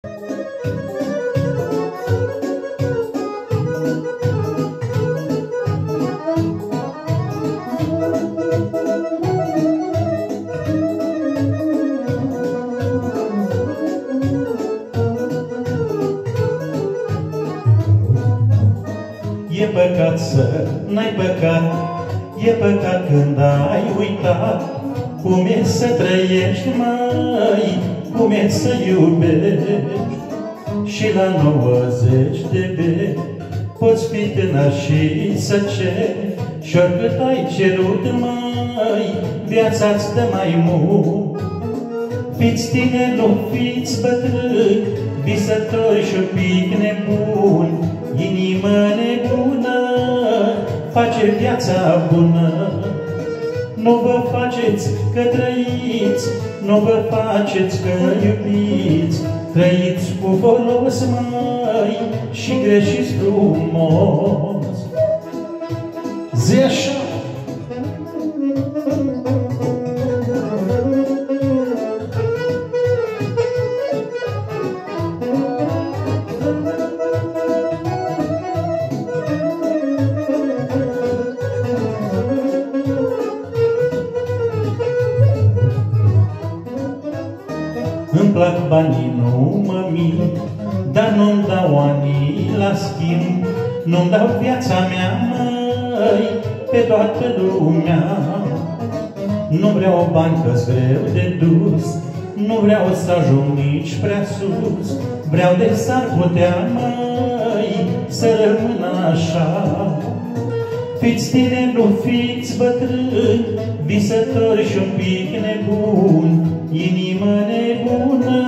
E păcat să n-ai păcat, e păcat când ai uitat Cum e să trăiești, mai, cum e să iubești Și la 90 de beni poți fi tânăr și să ceri Și oricât ai cerut, mai, viața-ți dă mai mult Fiți tine, nu fiți bătrâni, visători și un pic nebuni, Inimă nebună face viața bună. Nu vă faceți că trăiți, nu vă faceți că iubiți, Trăiți cu folos, mai și greșiți frumos. Zi așa! Îmi plac banii, nu mă mint, Dar nu-mi dau anii la schimb, Nu-mi dau viața mea, măi, Pe toată lumea. Nu vreau bani că-s greu de dus, Nu vreau să ajung nici prea sus, Vreau de s-ar putea, măi, Să rămân așa. Fiți tine, nu fiți bătrâni, Visători și un pic nebuni, Inimă nebună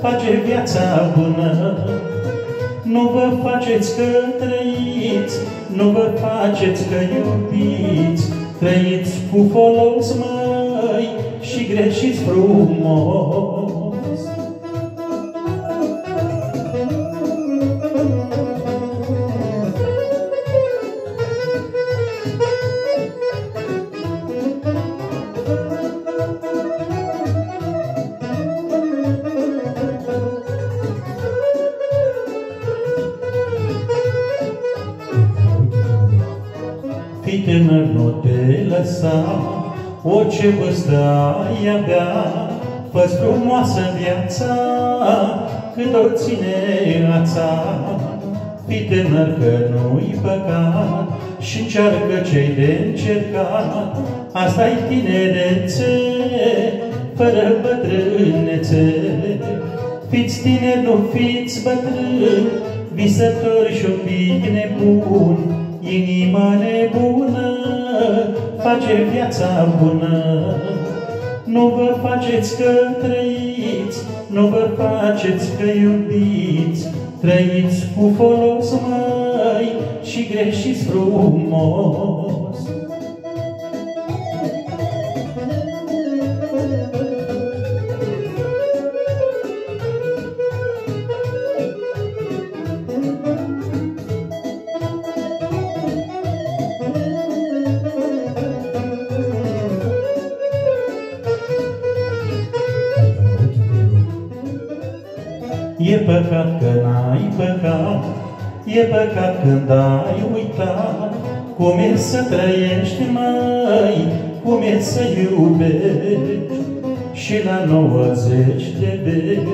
face viața bună. Nu vă faceți că trăiți, nu vă faceți că iubiți, Trăiți cu folos, măi, și greșiți frumos. Fii tânăr, nu te lăsa, orice vârstă ai avea, Fă-ți frumoasă viața, cât o ține ața. Fii tânăr că nu-i păcat și încearcă cei de încercat, Asta-i tinerețe, fără bătrânețe. Fiți tineri, nu fiți bătrâni, visători și un pic nebuni, Inima nebună face viața bună. Nu vă faceți că trăiți, nu vă faceți că iubiți, Trăiți cu folos, mai și greșiți frumos. E păcat că n-ai păcat, E păcat când ai uitat. Cum e să trăiești, mai, Cum e să iubești? Și la 90 de beni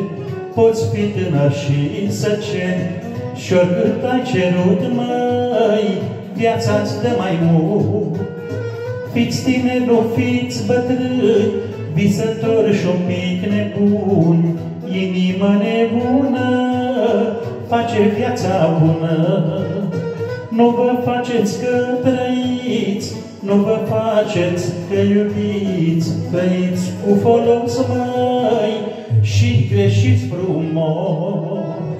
Poți fi tânăr și să ceri. Și oricât ai cerut, mai, Viața-ți dă mai mult. Fiți tine, nu fiți bătrâni, Visători și un pic nebuni, Inima nebună face viața bună. Nu vă faceți că trăiți, nu vă faceți că iubiți, Trăiți cu folos, mai și greșiți frumos.